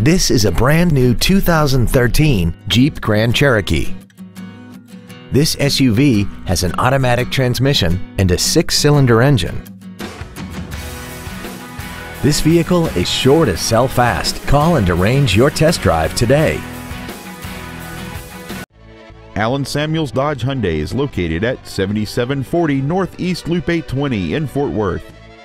This is a brand new 2013 Jeep Grand Cherokee. This SUV has an automatic transmission and a six-cylinder engine. This vehicle is sure to sell fast. Call and arrange your test drive today. Allen Samuels Dodge Hyundai is located at 7740 Northeast Loop 820 in Fort Worth.